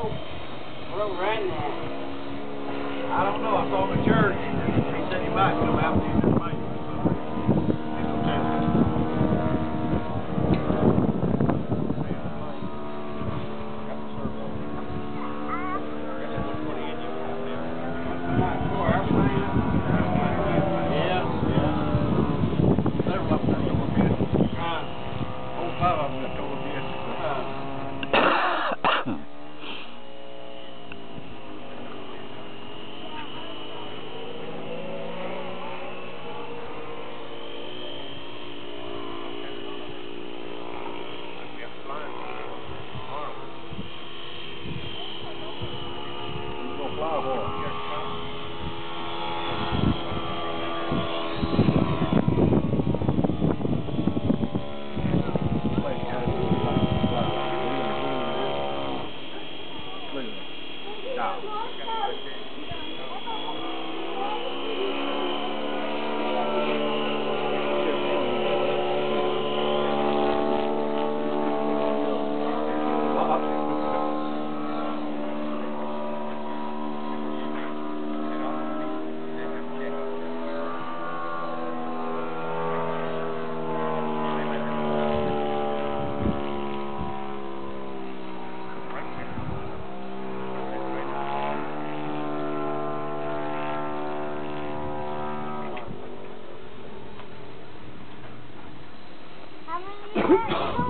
I don't know. I saw in church. He said he might come out and Oh!